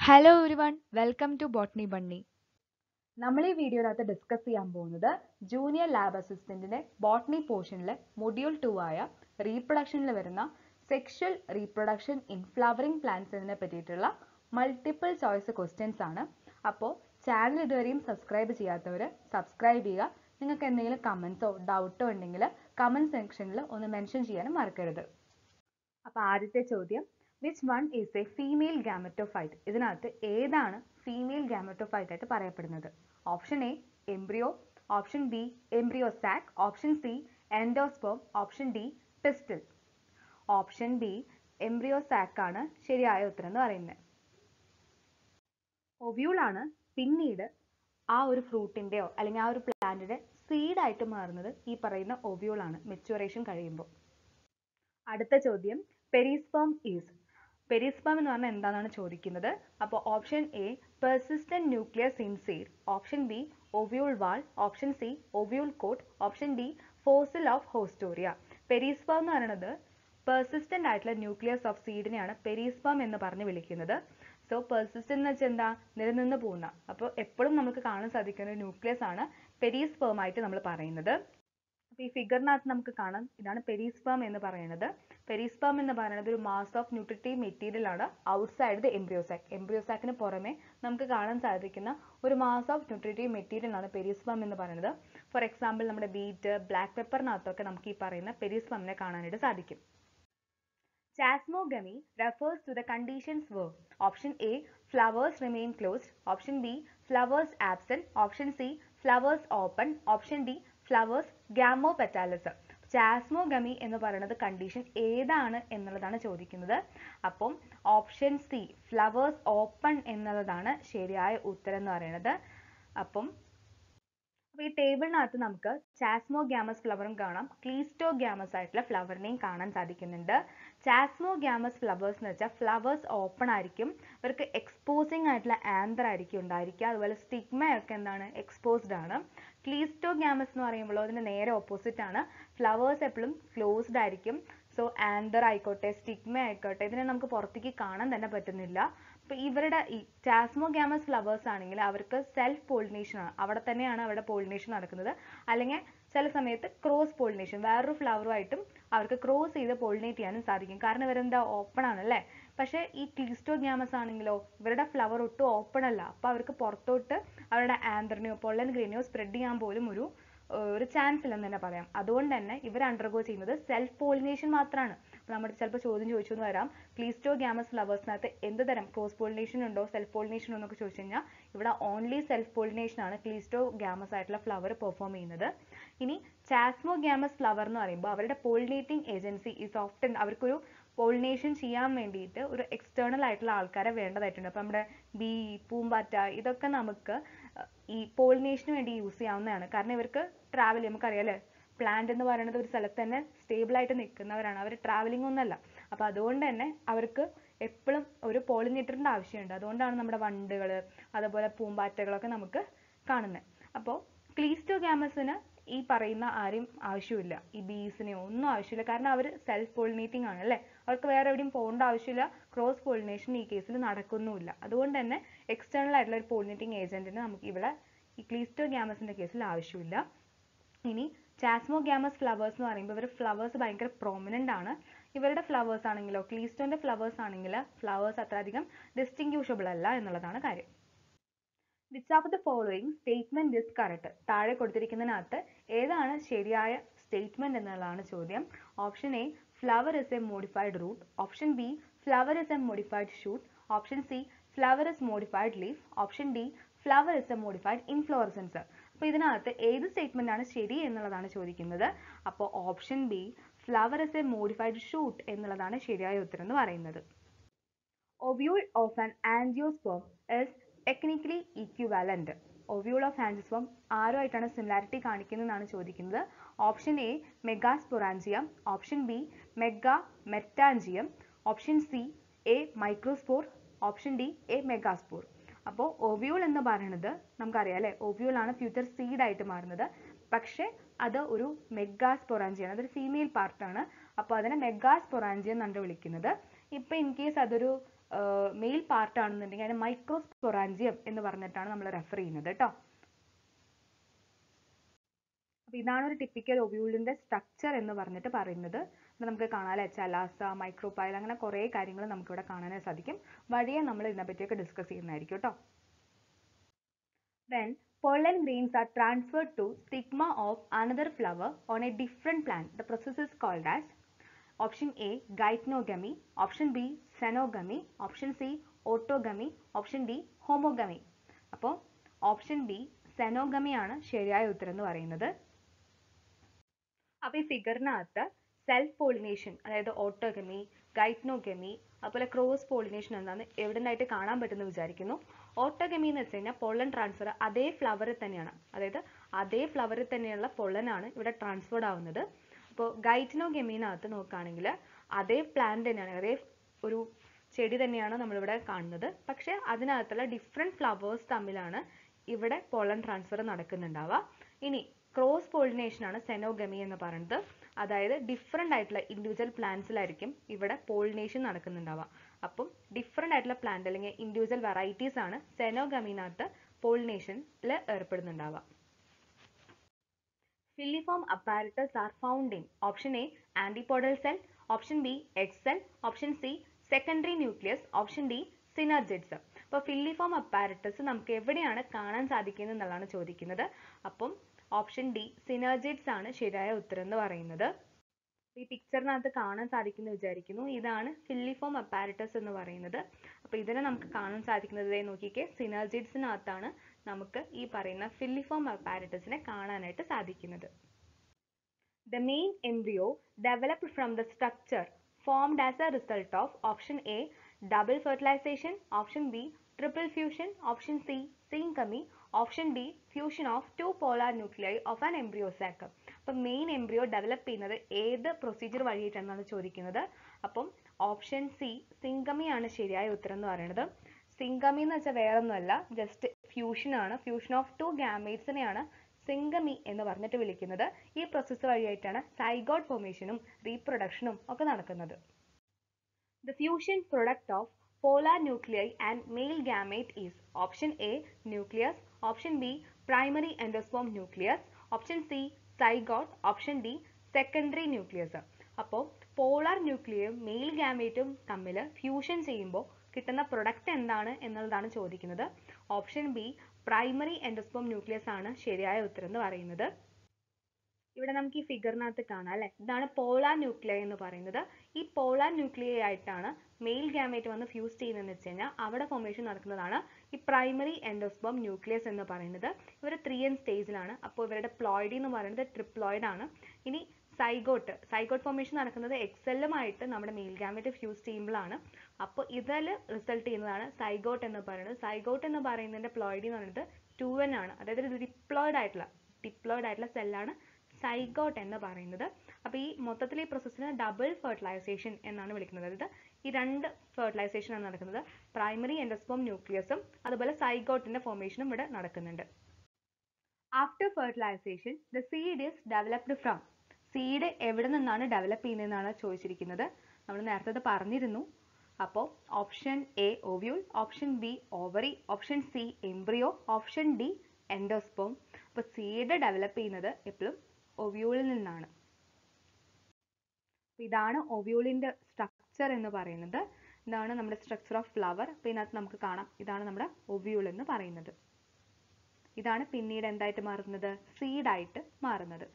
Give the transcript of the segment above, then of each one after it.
Hello everyone welcome to botany bunny നമ്മൾ ഈ വീഡിയോയിനകത്ത് ഡിസ്കസ് ചെയ്യാൻ പോകുന്നത് ജൂനിയർ ലാബ് അസിസ്റ്റന്റിന്റെ ബോട്ടണി പോർഷനിലെ മൊഡ്യൂൾ ടു ആയ റീപ്രൊഡക്ഷനിൽ വരുന്ന sexual reproduction in flowering plants എന്നതിനെ പറ്റിയിട്ടുള്ള മൾട്ടിപ്പിൾ ചോയ്സ് ക്വസ്റ്റ്യൻസ് ആണ്. അപ്പോൾ ചാനൽ ഇതുവരെയും സബ്സ്ക്രൈബ് ചെയ്യാത്തവർ സബ്സ്ക്രൈബ് ചെയ്യുക. നിങ്ങൾക്ക് എന്തെങ്കിലും കമൻസോ ഡൗട്ടോ ഉണ്ടെങ്കിൽ കമന്റ് സെക്ഷനിൽ ഒന്ന് മെൻഷൻ ചെയ്യാനും മറക്കരുത്. അപ്പോൾ ആദ്യത്തെ ചോദ്യം which one is a female gametophyte ഇതിനകത്ത് ഏതാണ് ഫീമെയിൽ ഗാമറ്റോഫൈറ്റ് ആയിട്ട് പറയപ്പെടുന്നത്? Option A embryo option B embryo sac option C endosperm option D pistil option B embryo sac ആണ് ശരിയായ ഉത്തരം എന്ന് പറയുന്നത്. ഒവ്യൂൾ ആണ് പിന്നീട് ആ ഒരു ഫ്രൂട്ടിന്റെയോ അല്ലെങ്കിൽ ആ ഒരു പ്ലാന്റിന്റെ സീഡായിട്ട് മാറുന്നത് ഈ പറയുന്ന ഒവ്യൂൾ ആണ്. മെച്ചുറേഷൻ കഴിയുമ്പോൾ. അടുത്ത ചോദ്യം പെരിസ്പേം ഈസ് പെരിസ്പേം എന്ന് പറഞ്ഞാൽ എന്താണെന്നാണ് ചോദിക്കുന്നത്? അപ്പോൾ option A persistent nucleus in seed option B ovule wall option C ovule coat option D fossil of haustoria perisperm എന്ന് പറയുന്നത് പെർസിസ്റ്റന്റ് ആയിട്ടുള്ള ന്യൂക്ലിയസ് ഓഫ് സീഡിനെയാണ് പെരീസ്പം എന്ന് പറഞ്ഞ് വിളിക്കുന്നത്. സോ പെർസിസ്റ്റന്റ് എന്ന് വെച്ചാൽ എന്താ? നിലനിന്ന് പോകുന്ന. അപ്പോൾ എപ്പോഴും നമുക്ക് കാണാൻ സാധിക്കുന്ന ഒരു ന്യൂക്ലിയസ് ആണ് പെരിസ്പേം ആയിട്ട് നമ്മൾ പറയുന്നത്. അപ്പോൾ ഈ ഫിഗറിനകത്ത് നമുക്ക് കാണാം. ഇതാണ് പെരിസ്പേം എന്ന് പറയുന്നത്. പെരിസ്പേം എന്ന് പറയുന്നത് ഒരു മാസ് ഓഫ് ന്യൂട്രിറ്റീവ് മെറ്റീരിയൽ ആണ് ഔട്ട്സൈഡ് ദ എംബ്രിയോസാക്ക് എംബ്രിയോസാക്കിന് പുറമെ നമുക്ക് കാണാൻ സാധിക്കുന്ന ഒരു മാസ് ഓഫ് ന്യൂട്രിറ്റീവ് മെറ്റീരിയൽ ആണ് പെരിസ്പാം എന്ന് പറയുന്നത്. ഫോർ എക്സാമ്പിൾ നമ്മുടെ ബീറ്റ് ബ്ലാക്ക് പെപ്പറിനകത്തൊക്കെ നമുക്ക് ഈ പറയുന്ന പെരിസ്പാമിനെ കാണാനായിട്ട് സാധിക്കും. Chasmogamy refers to the conditions where option A flowers remain closed, option B flowers absent, option C flowers open, option D flowers gamopetalous. ചാസ്മോഗമി എന്ന് പറയുന്നത് കണ്ടീഷൻ ഏതാണ് എന്നുള്ളതാണ് ചോദിക്കുന്നത്. അപ്പം ഓപ്ഷൻ സി ഫ്ലവേഴ്സ് ഓപ്പൺ എന്നുള്ളതാണ് ശരിയായ ഉത്തരം എന്ന് പറയുന്നത്. അപ്പം ഈ ടേബിളിനകത്ത് നമുക്ക് ചാസ്മോ ഗ്യാമസ് ഫ്ലവറും കാണാം. ക്ലീസ്റ്റോ ഗ്യാമസ് ആയിട്ടുള്ള ഫ്ലവറിനെയും കാണാൻ സാധിക്കുന്നുണ്ട്. ചാസ്മോ ഗ്യാമസ് ഫ്ലവേഴ്സ് എന്ന് വെച്ചാൽ ഫ്ലവേഴ്സ് ഓപ്പൺ ആയിരിക്കും. ഇവർക്ക് എക്സ്പോസിങ് ആയിട്ടുള്ള ആന്തർ ആയിരിക്കും ഉണ്ടായിരിക്കുക. അതുപോലെ സ്റ്റിഗ്മയൊക്കെ എന്താണ്? എക്സ്പോസ്ഡ് ആണ്. ക്ലീസ്റ്റോ ഗ്യാമസ് എന്ന് പറയുമ്പോൾ അതിന്റെ നേരെ ഓപ്പോസിറ്റ് ആണ്. ഫ്ലവേഴ്സ് എപ്പോഴും ക്ലോസ്ഡ് ആയിരിക്കും. സോ ആന്തർ ആയിക്കോട്ടെ സ്റ്റിഗ്മ ആയിക്കോട്ടെ ഇതിനെ നമുക്ക് പുറത്തേക്ക് കാണാൻ തന്നെ പറ്റുന്നില്ല. അപ്പോൾ ഇവരുടെ ഈ ടാസ്മോ ഗ്യാമസ് ഫ്ലവേഴ്സ് ആണെങ്കിൽ അവർക്ക് സെൽഫ് പോളിനേഷൻ ആണ്. അവിടെ തന്നെയാണ് അവരുടെ പോളിനേഷൻ നടക്കുന്നത്. അല്ലെങ്കിൽ ചില സമയത്ത് ക്രോസ് പോളിനേഷൻ വേറൊരു ഫ്ലവറുമായിട്ടും അവർക്ക് ക്രോസ് ചെയ്ത് പോളിനേറ്റ് ചെയ്യാനും സാധിക്കും. കാരണം ഇവരെന്താ ഓപ്പൺ ആണല്ലേ പക്ഷേ ഈ ക്ലീസ്റ്റോ ഗ്യാമസ് ആണെങ്കിലോ ഇവരുടെ ഫ്ലവർ ഒട്ടും ഓപ്പൺ അല്ല. അപ്പോൾ അവർക്ക് പുറത്തോട്ട് അവരുടെ ആന്തറിനെയോ പൊള്ളൻ ഗ്രീനെയോ സ്പ്രെഡ് ചെയ്യാൻ പോലും ഒരു ഒരു ചാൻസ് ഇല്ലെന്ന് തന്നെ പറയാം. അതുകൊണ്ട് തന്നെ ഇവർ അണ്ടർഗോ ചെയ്യുന്നത് സെൽഫ് പോളിനേഷൻ മാത്രമാണ് നമ്മുടെ ചിലപ്പോൾ ചോദ്യം ചോദിച്ചു എന്ന് വരാം. പ്ലീസ്റ്റോ ഗ്യാമസ് ഫ്ലവേഴ്സിനകത്ത് എന്ത് തരം ക്രോസ് പോളിനേഷൻ ഉണ്ടോ സെൽഫ് പോളിനേഷൻ ഉണ്ടോ എന്നൊക്കെ ചോദിച്ചു കഴിഞ്ഞാൽ ഇവിടെ ഓൺലി സെൽഫ് പോളിനേഷൻ ആണ് ക്ലീസ്റ്റോ ഗ്യാമസ് ആയിട്ടുള്ള ഫ്ലവർ പെർഫോം ചെയ്യുന്നത്. ഇനി ചാസ്മോ ഗ്യാമസ് ഫ്ലവർ എന്ന് പറയുമ്പോൾ അവരുടെ പോളിനേറ്റിംഗ് ഏജൻസി ഈസ് ഓഫ്റ്റൻ അവർക്കൊരു പോളിനേഷൻ ചെയ്യാൻ വേണ്ടിയിട്ട് ഒരു എക്സ്റ്റേണൽ ആയിട്ടുള്ള ആൾക്കാരെ വേണ്ടതായിട്ടുണ്ട്. അപ്പോൾ നമ്മുടെ ബീ പൂമ്പാറ്റ ഇതൊക്കെ നമുക്ക് ഈ പോളിനേഷന് വേണ്ടി യൂസ് ചെയ്യാവുന്നതാണ്. കാരണം ഇവർക്ക് ട്രാവൽ നമുക്കറിയാം നമുക്കറിയാലേ പ്ലാന്റ് എന്ന് പറയുന്നത് ഒരു സ്ഥലത്ത് തന്നെ സ്റ്റേബിൾ ആയിട്ട് നിൽക്കുന്നവരാണ്. അവർ ട്രാവലിംഗ് ഒന്നുമല്ല. അപ്പോൾ അതുകൊണ്ട് തന്നെ അവർക്ക് എപ്പോഴും ഒരു പോളിനേറ്ററിന്റെ ആവശ്യമുണ്ട്. അതുകൊണ്ടാണ് നമ്മുടെ വണ്ടുകൾ അതുപോലെ പൂമ്പാറ്റകളൊക്കെ നമുക്ക് കാണുന്നത് അപ്പോൾ ഗ്യാമസിന് ഈ പറയുന്ന ആരെയും ആവശ്യമില്ല. ഈ ബീസിനെ ഒന്നും ആവശ്യമില്ല. കാരണം അവർ സെൽഫ് പോളിനേറ്റിംഗ് ആണ് അല്ലേ? അവർക്ക് വേറെ എവിടെയും പോകേണ്ട ആവശ്യമില്ല. ക്രോസ് പോളിനേഷൻ ഈ കേസിൽ നടക്കുന്നുമില്ല. അതുകൊണ്ട് തന്നെ എക്സ്റ്റേണൽ ആയിട്ടുള്ള ഒരു പോളിനേറ്റിംഗ് ഏജന്റിന് നമുക്ക് ഇവിടെ ഈ ഗ്യാമസിന്റെ കേസിൽ ആവശ്യമില്ല. ഇനി ചാസ്മോ ഗ്യാമസ് ഫ്ലവേഴ്സ് എന്ന് പറയുമ്പോൾ ഇവരുടെ ഫ്ലവേഴ്സ് ഭയങ്കര പ്രോമിനന്റ് ആണ്. ഇവരുടെ ഫ്ലവേഴ്സ് ആണെങ്കിലോ ക്ലീസ്റ്റോന്റെ ഫ്ലവേഴ്സ് ആണെങ്കിൽ ഫ്ലവേഴ്സ് അത്ര അധികം ഡിസ്റ്റിങ്യൂഷബിൾ അല്ല എന്നുള്ളതാണ് കാര്യം. Which of the following statement is correct താഴെ കൊടുത്തിരിക്കുന്നതിനകത്ത് ഏതാണ് ശരിയായ സ്റ്റേറ്റ്മെന്റ് എന്നുള്ളതാണ് ചോദ്യം. Option A flower is a modified root option B flower is a modified shoot option C flower is modified leaf option D flower is a modified inflorescence അപ്പോൾ ഇതിനകത്ത് ഏത് statement ആണ് ശരി എന്നുള്ളതാണ് ചോദിക്കുന്നത്. അപ്പോൾ option B flower is a modified shoot എന്നുള്ളതാണ് ശരിയായ ഉത്തരം എന്ന് പറയുന്നത്. Ovule of an angiosperm is technically equivalent ovule of angiosperm ആരുമായിട്ടാണ് similarity കാണിക്കുന്നതെന്നാണ് ചോദിക്കുന്നത്. Option A megasporangium option B mega metangium option C a microspore option D a megaspore അപ്പോൾ ovule എന്ന് പറയുന്നത് നമുക്കറിയാം അല്ലേ? ഒവ്യൂൾ ആണ് ഫ്യൂച്ചർ സീഡ് ആയിട്ട് മാറുന്നത്. പക്ഷേ അത് ഒരു മെഗാസ്പൊറാഞ്ചിയാണ് അതൊരു ഫീമെയിൽ പാർട്ടാണ് അപ്പോൾ അതിനെ മെഗാസ്പൊറാഞ്ചിയം എന്നാണ് വിളിക്കുന്നത്. ഇപ്പൊ ഇൻ കേസ് അതൊരു മെയിൽ പാർട്ട് ആണെന്നുണ്ടെങ്കിൽ അതിനെ മൈക്രോസ്പൊറാഞ്ചിയം എന്ന് പറഞ്ഞിട്ടാണ് നമ്മൾ റെഫർ ചെയ്യുന്നത് കേട്ടോ. അപ്പൊ ഇതാണ് ഒരു ടിപ്പിക്കൽ ഒബ്യൂളിന്റെ സ്ട്രക്ചർ എന്ന് പറഞ്ഞിട്ട് പറയുന്നത്. നമുക്ക് കാണാൻ ചലാസ മൈക്രോപൈൽ അങ്ങനെ കുറേ കാര്യങ്ങൾ നമുക്ക് ഇവിടെ കാണാനായി സാധിക്കും വഴിയെ നമ്മൾ ഇതിനെപ്പറ്റിയൊക്കെ ഡിസ്കസ് ചെയ്യുന്നതായിരിക്കും കേട്ടോ then pollen grains are transferred to stigma of another flower on a different plant, the process is called as option A geitonogamy, option B xenogamy, option C autogamy, option D homogamy. അപ്പോൾ option B xenogamy ആണ് ശരിയായ ഉത്തരം എന്ന് പറയുന്നത് അപ്പോൾ ഈ ഫിഗറിനകത്ത് self pollination അതായത് ഓട്ടോഗമി ഗൈറ്റ്നോഗമി അതുപോലെ ക്രോസ് പോളിനേഷൻ എന്താണെന്ന് എവിടുന്നായിട്ട് കാണാൻ പറ്റുമെന്ന് വിചാരിക്കുന്നു. ഓട്ടോഗമി എന്ന് വെച്ച് കഴിഞ്ഞാൽ പൊള്ളൻ ട്രാൻസ്ഫർ അതേ ഫ്ലവറിൽ തന്നെയാണ്. അതായത് അതേ ഫ്ലവറിൽ തന്നെയുള്ള പൊള്ളനാണ് ഇവിടെ ട്രാൻസ്ഫേർഡ് ആവുന്നത്. അപ്പോൾ ഗൈറ്റിനോഗമീനകത്ത് നോക്കുകയാണെങ്കിൽ അതേ പ്ലാന്റ് തന്നെയാണ് അതേ ഒരു ചെടി തന്നെയാണ് നമ്മളിവിടെ കാണുന്നത്. പക്ഷേ അതിനകത്തുള്ള ഡിഫറെന്റ് ഫ്ലവേഴ്സ് തമ്മിലാണ് ഇവിടെ പൊള്ളൻ ട്രാൻസ്ഫർ നടക്കുന്നുണ്ടാവുക. ഇനി ക്രോസ് പോളിനേഷൻ ആണ് സെനോഗമി എന്ന് പറയുന്നത്. അതായത് ഡിഫറെന്റ് ആയിട്ടുള്ള ഇൻഡിവിജ്വൽ പ്ലാന്റ്സിലായിരിക്കും ഇവിടെ പോളിനേഷൻ നടക്കുന്നുണ്ടാവുക. അപ്പം ഡിഫറെന്റ് ആയിട്ടുള്ള പ്ലാന്റ് അല്ലെങ്കിൽ ഇൻഡിവിജ്വൽ വെറൈറ്റീസ് ആണ് സെനോഗമിനകത്ത് പോളിനേഷനിൽ ഏർപ്പെടുന്നുണ്ടാവുക. Filiform apparatus are found in option A antipodal cell option B egg cell option C secondary nucleus option D synergids. അപ്പോൾ ഫില്ലിഫോം അപ്പാരറ്റസ് നമുക്ക് എവിടെയാണ് കാണാൻ സാധിക്കുന്നത് എന്നുള്ളതാണ് ചോദിക്കുന്നത്. അപ്പം ഓപ്ഷൻ ഡി സിനർജിഡ്സ് ആണ് ശരിയായ ഉത്തരം എന്ന് പറയുന്നത്. ഈ പിക്ചറിനകത്ത് കാണാൻ സാധിക്കുന്നു വിചാരിക്കുന്നു. ഇതാണ് ഫില്ലിഫോം അപ്പാരറ്റസ് എന്ന് പറയുന്നത്. അപ്പോൾ ഇതിനെ നമുക്ക് കാണാൻ സാധിക്കുന്നത് നോക്കിക്കേ സിനർജിഡ്സിനകത്താണ് നമുക്ക് ഈ പറയുന്ന ഫില്ലിഫോം അപ്പാരറ്റസിനെ കാണാനായിട്ട് സാധിക്കുന്നത്. The main embryo developed from the structure formed as a result of option A double fertilization option B triple fusion option C synchrony, option D fusion of two polar nuclei of an embryo sac അപ്പം main embryo develop ചെയ്യുന്നത് ഏത് procedure വഴിയിട്ടാണെന്നാണ് ചോദിക്കുന്നത്. അപ്പം option C syngamy ആണ് ശരിയായ ഉത്തരം എന്ന് പറയുന്നത്. സിംഗമി എന്ന് വെച്ചാൽ വേറൊന്നുമല്ല ജസ്റ്റ് ഫ്യൂഷൻ ആണ്. ഫ്യൂഷൻ ഓഫ് ടു ഗാമേറ്റ്സിനെയാണ് സിംഗമി എന്ന് പറഞ്ഞിട്ട് വിളിക്കുന്നത്. ഈ പ്രോസസ്സ് വഴിയായിട്ടാണ് സൈഗോഡ് ഫോർമേഷനും റീപ്രൊഡക്ഷനും ഒക്കെ നടക്കുന്നത്. The fusion product of polar nuclei and male gamete is option A nucleus, option B primary endosperm nucleus option C zygote option D secondary nucleus അപ്പോൾ polar ന്യൂക്ലിയയും മെയിൽ ഗാമേറ്റും തമ്മിൽ ഫ്യൂഷൻ ചെയ്യുമ്പോൾ കിട്ടുന്ന പ്രൊഡക്റ്റ് എന്താണ് എന്നുള്ളതാണ് ചോദിക്കുന്നത്. Option B primary endosperm nucleus ആണ് ശരിയായ ഉത്തരം എന്ന് പറയുന്നത്. ഇവിടെ നമുക്ക് ഈ ഫിഗറിനകത്ത് കാണാം അല്ലെ? ഇതാണ് പോളാർ ന്യൂക്ലിയ എന്ന് പറയുന്നത്. ഈ പോളാർ ന്യൂക്ലിയ ആയിട്ടാണ് മെയിൽ ഗാമേറ്റ് വന്ന് ഫ്യൂസ് ചെയ്യുന്നതെന്ന് വെച്ച് കഴിഞ്ഞാൽ അവിടെ ഫോർമേഷൻ നടക്കുന്നതാണ് ഈ പ്രൈമറി എൻഡോസ്പോം ന്യൂക്ലിയസ് എന്ന് പറയുന്നത്. ഇവർ ത്രീ എൻ സ്റ്റേജിലാണ് അപ്പോൾ ഇവരുടെ പ്ലോയിഡി എന്ന് പറയുന്നത് ട്രിപ്ലോയിഡ് ആണ്. ഇനി സൈഗോട്ട് സൈഗോട്ട് ഫോർമേഷൻ നടക്കുന്നത് എക്സെല്ലുമായിട്ട് നമ്മുടെ മെയിൽ ഗാമേറ്റ് ഫ്യൂസ് ചെയ്യുമ്പോഴാണ്. അപ്പോൾ ഇതിൽ റിസൾട്ട് ചെയ്യുന്നതാണ് സൈഗോട്ട് എന്ന് പറയുന്നത്. സൈഗോട്ട് എന്ന് പറയുന്നതിന്റെ പ്ലോയിഡി എന്ന് പറയുന്നത് ടു എൻ ആണ്. അതായത് ഡിപ്ലോയിഡ് ആയിട്ടുള്ള ഡിപ്ലോയിഡ് ആയിട്ടുള്ള സെല്ലാണ് സൈഗോട്ട് എന്ന് പറയുന്നത്. അപ്പോൾ ഈ മൊത്തത്തിൽ ഈ പ്രോസസ്സിന് ഡബിൾ ഫെർട്ടിലൈസേഷൻ എന്നാണ് വിളിക്കുന്നത്. അതായത് ഈ രണ്ട് ഫെർട്ടിലൈസേഷൻ ആണ് നടക്കുന്നത്. പ്രൈമറി എൻഡോസ്പോം ന്യൂക്ലിയസും അതുപോലെ സൈഗോട്ടിന്റെ ഫോർമേഷനും ഇവിടെ നടക്കുന്നുണ്ട്. After fertilization the seed is developed from seed എവിടെ നിന്നാണ് ഡെവലപ്പ് ചെയ്യുന്നതെന്നാണ് ചോദിച്ചിരിക്കുന്നത്. നമ്മൾ നേരത്തെ പറഞ്ഞിരുന്നു. അപ്പോൾ option A ovule option B ovary option C embryo option D endosperm അപ്പോൾ സീഡ് ഡെവലപ്പ് ചെയ്യുന്നത് എപ്പോഴും ഒവ്യൂളിൽ നിന്നാണ്. ഇതാണ് ഒവ്യൂളിന്റെ സ്ട്രക്ചർ എന്ന് പറയുന്നത്. ഇതാണ് നമ്മുടെ സ്ട്രക്ചർ ഓഫ് ഫ്ലവർ അപ്പൊ ഇതിനകത്ത് നമുക്ക് കാണാം. ഇതാണ് നമ്മുടെ ഒവ്യൂൾ എന്ന് പറയുന്നത്. ഇതാണ് പിന്നീട് എന്തായിട്ട് മാറുന്നത്? സീഡ് ആയിട്ട് മാറുന്നത്.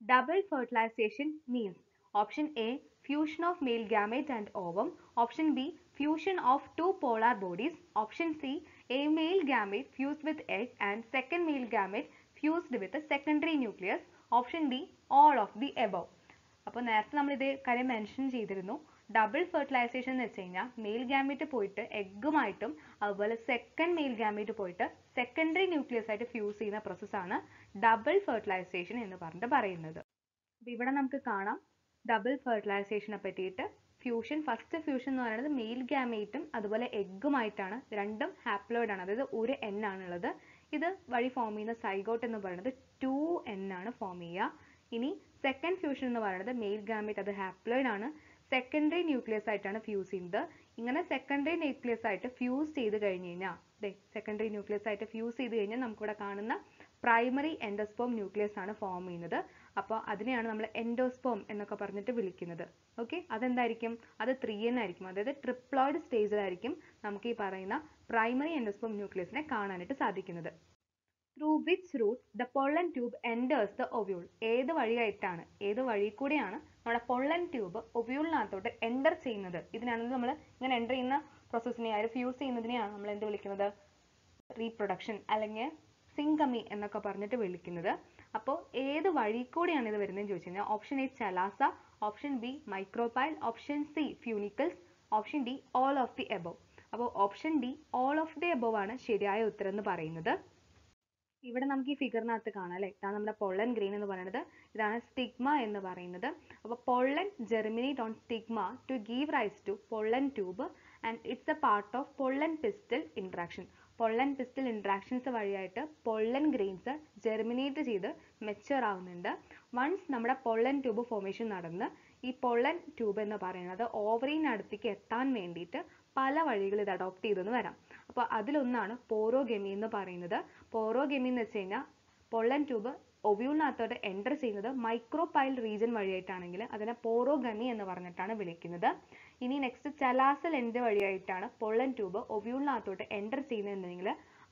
Double fertilization means option A fusion of male gamete and ovum option B fusion of two polar bodies option C a male gamete fuse with egg and second male gamete fused with secondary nucleus option option all of the above. അപ്പോൾ നേരത്തെ നമ്മൾ ഇത് കാര്യം mention ചെയ്തിരുന്നു. Double fertilisation എന്ന് വെച്ച് കഴിഞ്ഞാൽ mail gamete പോയിട്ട് എഗ്ഗുമായിട്ടും അതുപോലെ സെക്കൻഡ് മെയിൽ ഗാമേറ്റ് പോയിട്ട് സെക്കൻഡറി ന്യൂക്ലിയസ് ആയിട്ട് ഫ്യൂസ് ചെയ്യുന്ന പ്രോസസ്സാണ് ഡബിൾ ഫെർട്ടിലൈസേഷൻ എന്ന് പറഞ്ഞിട്ട് പറയുന്നത്. ഇവിടെ നമുക്ക് കാണാം ഡബിൾ ഫെർട്ടിലൈസേഷനെ പറ്റിയിട്ട് ഫ്യൂഷൻ ഫസ്റ്റ് ഫ്യൂഷൻ എന്ന് പറയുന്നത് മെയിൽ ഗാമേറ്റും അതുപോലെ എഗ്ഗുമായിട്ടാണ് രണ്ടും ഹാപ്ലോയിഡ് ആണ്. അതായത് ഒരു എൻ ആണുള്ളത്. ഇത് വഴി ഫോം ചെയ്യുന്ന സൈഗോട്ട് എന്ന് പറയുന്നത് ടു എൻ ആണ് ഫോം ചെയ്യുക. ഇനി സെക്കൻഡ് ഫ്യൂഷൻ എന്ന് പറയുന്നത് മെയിൽ ഗാമേറ്റ് അത് ഹാപ്ലോയിഡ് ആണ്. സെക്കൻഡറി ന്യൂക്ലിയസ് ആയിട്ടാണ് ഫ്യൂസ് ചെയ്യുന്നത്. ഇങ്ങനെ സെക്കൻഡറി ന്യൂക്ലിയസ് ആയിട്ട് ഫ്യൂസ് ചെയ്ത് കഴിഞ്ഞ് കഴിഞ്ഞാൽ സെക്കൻഡറി ന്യൂക്ലിയസ് ആയിട്ട് ഫ്യൂസ് ചെയ്ത് കഴിഞ്ഞാൽ നമുക്കിവിടെ കാണുന്ന പ്രൈമറി എൻഡോസ്പോം ന്യൂക്ലിയസ് ആണ് ഫോം ചെയ്യുന്നത്. അപ്പോൾ അതിനെയാണ് നമ്മൾ എൻഡോസ്പോം എന്നൊക്കെ പറഞ്ഞിട്ട് വിളിക്കുന്നത്. ഓക്കെ അതെന്തായിരിക്കും? അത് ത്രീ എൻ ആയിരിക്കും. അതായത് ട്രിപ്ലോയിഡ് സ്റ്റേജിലായിരിക്കും നമുക്ക് ഈ പറയുന്ന പ്രൈമറി എൻഡോസ്പോം ന്യൂക്ലിയസിനെ കാണാനായിട്ട് സാധിക്കുന്നത്. Through which route the pollen tube enters the ovule ഏത് വഴിയായിട്ടാണ്? ഏത് വഴി കൂടെയാണ് നമ്മുടെ പൊള്ളൻ ട്യൂബ് ഒവ്യൂളിനകത്തോട്ട് എന്റർ ചെയ്യുന്നത്? ഇതിനാണെങ്കിൽ നമ്മൾ ഇങ്ങനെ എന്റർ ചെയ്യുന്ന പ്രോസസ്സിനെ ആയാലും ഫ്യൂസ് ചെയ്യുന്നതിനെയാണ് നമ്മൾ എന്ത് വിളിക്കുന്നത്? റീപ്രൊഡക്ഷൻ അല്ലെങ്കിൽ സിങ്കമി എന്നൊക്കെ പറഞ്ഞിട്ട് വിളിക്കുന്നത്. അപ്പോൾ ഏത് വഴി കൂടിയാണ് ഇത് വരുന്നതെന്ന് ചോദിച്ചു കഴിഞ്ഞാൽ option A chalaza option B micropyle option C funicles option D all of the above അപ്പോൾ option D all of the above ആണ് ശരിയായ ഉത്തരം എന്ന് പറയുന്നത്. ഇവിടെ നമുക്ക് ഈ ഫിഗറിനകത്ത് കാണാം അല്ലേ? ഇതാണ് നമ്മുടെ പൊള്ളൻ ഗ്രെയിൻ എന്ന് പറയുന്നത്. ഇതാണ് സ്റ്റിഗ്മ എന്ന് പറയുന്നത്. അപ്പോൾ pollen germinate on stigma to give rise to pollen tube and it's a part of pollen pistil interaction pollen pistil interactions വഴിയായിട്ട് പൊള്ളൻ ഗ്രെയിൻസ് ജെർമിനേറ്റ് ചെയ്ത് മെച്ചുവർ ആവുന്നുണ്ട്. വൺസ് നമ്മുടെ പൊള്ളൻ ട്യൂബ് ഫോർമേഷൻ നടന്ന് ഈ പൊള്ളൻ ട്യൂബ് എന്ന് പറയുന്നത് ഓവറിനടുത്തേക്ക് എത്താൻ വേണ്ടിയിട്ട് പല വഴികൾ ഇത് അഡോപ്റ്റ് ചെയ്തെന്ന് വരാം. അപ്പോൾ അതിലൊന്നാണ് പോറോഗെമി എന്ന് പറയുന്നത്. പോറോഗെമി എന്ന് വെച്ച് കഴിഞ്ഞാൽ പൊള്ളൻ ട്യൂബ് ഒവ്യൂളിനകത്തോട്ട് എന്റർ ചെയ്യുന്നത് മൈക്രോപൈൽ റീജിയൻ വഴിയായിട്ടാണെങ്കിൽ അതിനെ പോറോഗമി എന്ന് പറഞ്ഞിട്ടാണ് വിളിക്കുന്നത്. ഇനി നെക്സ്റ്റ് ചലാസൽ എന്ത് വഴിയായിട്ടാണ് പൊള്ളൻ ട്യൂബ് ഒവ്യൂളിനകത്തോട്ട് എന്റർ ചെയ്യുന്നതെന്നുണ്ടെങ്കിൽ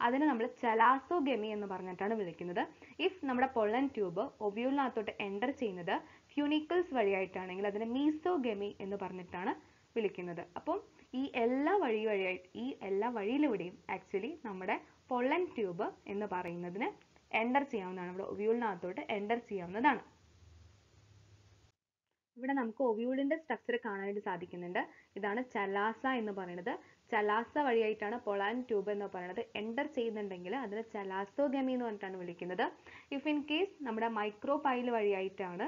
അതിനെ നമ്മൾ ചലാസോഗമി എന്ന് പറഞ്ഞിട്ടാണ് വിളിക്കുന്നത്. ഇഫ് നമ്മുടെ പൊള്ളൻ ട്യൂബ് ഒവ്യൂളിനകത്തോട്ട് എന്റർ ചെയ്യുന്നത് ഫ്യൂണിക്കിൾസ് വഴിയായിട്ടാണെങ്കിൽ അതിനെ മീസോഗമി എന്ന് പറഞ്ഞിട്ടാണ് വിളിക്കുന്നത്. അപ്പം ഈ എല്ലാ വഴി വഴിയായി ഈ എല്ലാ വഴിയിലൂടെയും ആക്ച്വലി നമ്മുടെ പൊള്ളൻ ട്യൂബ് എന്ന് പറയുന്നതിന് എന്റർ ചെയ്യാവുന്നതാണ്. നമ്മുടെ ഒവ്യൂളിനകത്തോട്ട് എന്റർ ചെയ്യാവുന്നതാണ്. ഇവിടെ നമുക്ക് ഒവ്യൂളിന്റെ സ്ട്രക്ചർ കാണാനായിട്ട് സാധിക്കുന്നുണ്ട്. ഇതാണ് ചലാസ എന്ന് പറയുന്നത്. ചലാസ വഴിയായിട്ടാണ് പൊളാൻ ട്യൂബ് എന്ന് പറയുന്നത് എന്റർ ചെയ്യുന്നുണ്ടെങ്കിൽ അതിനെ ചലാസോഗമി എന്ന് പറഞ്ഞിട്ടാണ് വിളിക്കുന്നത്. ഇഫ് ഇൻ കേസ് നമ്മുടെ മൈക്രോ മൈക്രോപൈൽ വഴിയായിട്ടാണ്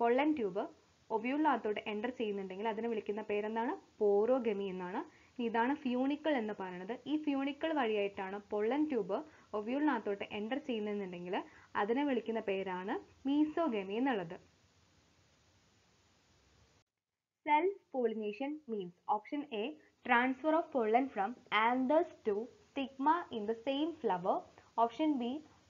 പൊള്ളൻ ട്യൂബ് ഒവ്യൂളിനകത്തോട്ട് എന്റർ ചെയ്യുന്നുണ്ടെങ്കിൽ അതിനെ വിളിക്കുന്ന പേരെന്താണ്? പോറോഗമി എന്നാണ്. ഇതാണ് ഫ്യൂണിക്കിൾ എന്ന് പറയുന്നത്. ഈ ഫ്യൂണിക്കിൾ വഴിയായിട്ടാണ് പൊള്ളൻ ട്യൂബ് ഒവ്യൂളിനകത്തോട്ട് എന്റർ ചെയ്യുന്നുണ്ടെങ്കിൽ അതിനെ വിളിക്കുന്ന പേരാണ് മീസോഗമി എന്നുള്ളത്. Pollination means option A transfer of pollen from anthers to stigma in the same flower Option B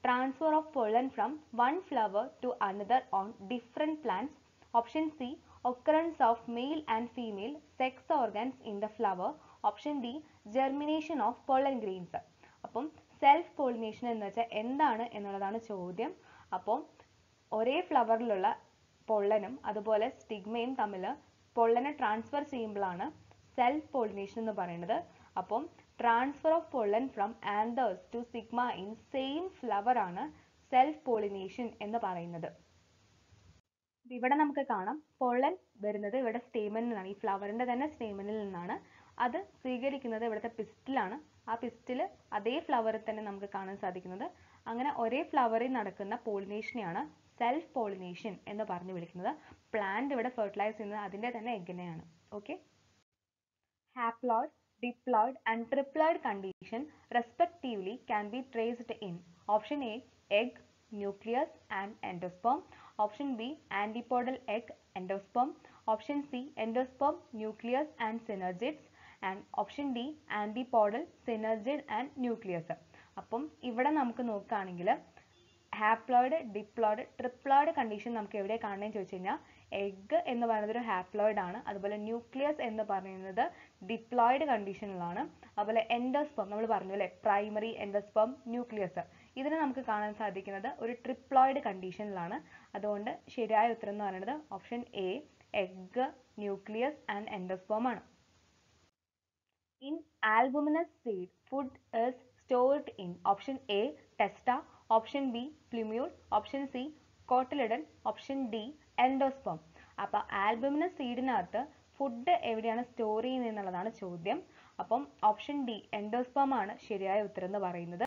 transfer of pollen from one flower to another on different plants Option C occurrence of male and female sex organs in the flower option D germination of pollen grains അപ്പം self pollination എന്ന് വെച്ചാൽ എന്താണ് എന്നുള്ളതാണ് ചോദ്യം അപ്പം ഒരേ ഫ്ലവറിലുള്ള പൊള്ളനും അതുപോലെ സ്റ്റിഗ്മയും തമ്മിൽ പൊള്ളനെ ട്രാൻസ്ഫർ ചെയ്യുമ്പോഴാണ് സെൽഫ് പോളിനേഷൻ എന്ന് പറയുന്നത്. അപ്പം transfer of pollen from anthers to stigma in same flower ആണ് സെൽഫ് പോളിനേഷൻ എന്ന് പറയുന്നത്. ഇവിടെ നമുക്ക് കാണാം. പൊള്ളൻ വരുന്നത് ഇവിടെ സ്റ്റേമനിൽ നിന്നാണ്. ഈ ഫ്ലവറിന്റെ തന്നെ സ്റ്റേമനിൽ നിന്നാണ്. അത് സ്വീകരിക്കുന്നത് ഇവിടുത്തെ പിസ്റ്റിലാണ് ആ പിസ്റ്റിൽ അതേ ഫ്ലവറിൽ തന്നെ നമുക്ക് കാണാൻ സാധിക്കുന്നത്. അങ്ങനെ ഒരേ ഫ്ലവറിൽ നടക്കുന്ന പോളിനേഷനെയാണ് സെൽഫ് പോളിനേഷൻ എന്ന് പറഞ്ഞു വിളിക്കുന്നത്. പ്ലാന്റ് ഇവിടെ ഫെർട്ടിലൈസ് ചെയ്യുന്നത് അതിന്റെ തന്നെ എഗ്ഗിനെയാണ് okay haploid diploid and triploid condition respectively can be traced in option A egg nucleus and endosperm option B antipodal egg endosperm option C endosperm nucleus and synergids and option D antipodal synergid and nucleus അപ്പം ഇവിടെ നമുക്ക് നോക്കുകയാണെങ്കിൽ haploid diploid triploid condition നമുക്ക് എവിടെ കാണണമെന്ന് ചോദിച്ചു കഴിഞ്ഞാൽ egg എന്ന് പറയുന്നത് ഒരു ഹാപ്ലോയിഡ് ആണ്. അതുപോലെ ന്യൂക്ലിയസ് എന്ന് പറയുന്നത് ഡിപ്ലോയിഡ് കണ്ടീഷനിലാണ് അതുപോലെ എൻഡോസ്പം നമ്മൾ പറഞ്ഞു അല്ലേ? പ്രൈമറി എൻഡോസ്പം ന്യൂക്ലിയസ് ഇതിനെ നമുക്ക് കാണാൻ സാധിക്കുന്നത് ഒരു ട്രിപ്ലോയിഡ് കണ്ടീഷനിലാണ് അതുകൊണ്ട് ശരിയായ ഉത്തരം എന്ന് പറയുന്നത് option A egg nucleus and endosperm ആണ്. In albuminous seed food is stored in option A testa, option B plumule option C cotyledon option D endosperm. അപ്പോൾ ആൽബമിന് സീഡിനകത്ത് ഫുഡ് എവിടെയാണ് സ്റ്റോർ ചെയ്യുന്നത് എന്നുള്ളതാണ് ചോദ്യം. അപ്പം ഓപ്ഷൻ ഡി എൻഡോസ്പം ആണ് ശരിയായ ഉത്തരം എന്ന് പറയുന്നത്.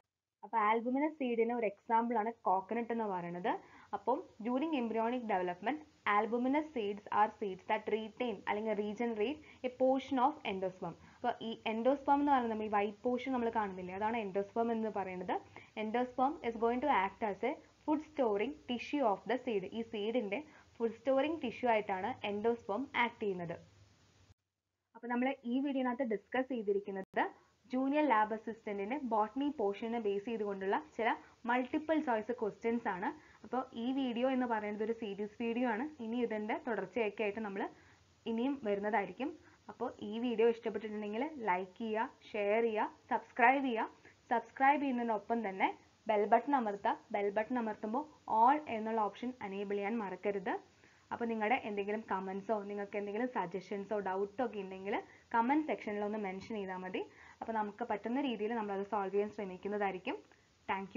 അപ്പോൾ ആൽബുമിന സീഡിന് ഒരു എക്സാമ്പിൾ ആണ് കോക്കനട്ട് എന്ന് പറയുന്നത്. അപ്പം during embryonic development albumin seeds are seeds that retain അല്ലെങ്കിൽ regenerate a portion of endosperm അപ്പോൾ ഈ എൻഡോസ്പം എന്ന് പറയുന്നത് നമ്മൾ ഈ വൈറ്റ് പോർഷൻ നമ്മൾ കാണുന്നില്ലേ? അതാണ് എൻഡോസ്പം എന്ന് പറയുന്നത്. Endosperm is going to act as a food storing tissue of the seed ഈ സീഡിന്റെ ഫുഡ് സ്റ്റോറിങ് ടിഷ്യൂ ആയിട്ടാണ് എൻഡോസ്പം ആക്ട് ചെയ്യുന്നത്. അപ്പോൾ നമ്മൾ ഈ വീഡിയോനകത്ത് ഡിസ്കസ് ചെയ്തിരിക്കുന്നത് ജൂനിയർ ലാബ് അസിസ്റ്റന്റിന് ബോട്ടണി പോർഷനെ ബേസ് ചെയ്തുകൊണ്ടുള്ള ചില മൾട്ടിപ്പിൾ ചോയ്സ് ക്വസ്റ്റ്യൻസ് ആണ്. അപ്പോൾ ഈ വീഡിയോ എന്ന് പറയുന്നത് ഒരു സീരീസ് വീഡിയോ ആണ്. ഇനി ഇതിന്റെ തുടർച്ചയൊക്കെ ആയിട്ട് നമ്മൾ ഇനിയും വരുന്നതായിരിക്കും. അപ്പോൾ ഈ വീഡിയോ ഇഷ്ടപ്പെട്ടിട്ടുണ്ടെങ്കിൽ ലൈക്ക് ചെയ്യുക ഷെയർ ചെയ്യുക സബ്സ്ക്രൈബ് ചെയ്യുക. സബ്സ്ക്രൈബ് ചെയ്യുന്നതിനൊപ്പം തന്നെ ബെൽ ബട്ടൺ അമർത്തുക. ബെൽ ബട്ടൺ അമർത്തുമ്പോൾ ഓൾ എന്നുള്ള ഓപ്ഷൻ അനേബിൾ ചെയ്യാൻ മറക്കരുത്. അപ്പോൾ നിങ്ങളുടെ എന്തെങ്കിലും കമൻസോ നിങ്ങൾക്ക് എന്തെങ്കിലും സജഷൻസോ ഡൗട്ടോ ഒക്കെ ഉണ്ടെങ്കിൽ കമന്റ് സെക്ഷനിൽ ഒന്ന് മെൻഷൻ ചെയ്താൽ മതി. അപ്പോൾ നമുക്ക് പറ്റുന്ന രീതിയിൽ നമ്മൾ അത് സോൾവ് ചെയ്യാൻ ശ്രമിക്കുന്നതായിരിക്കും. താങ്ക്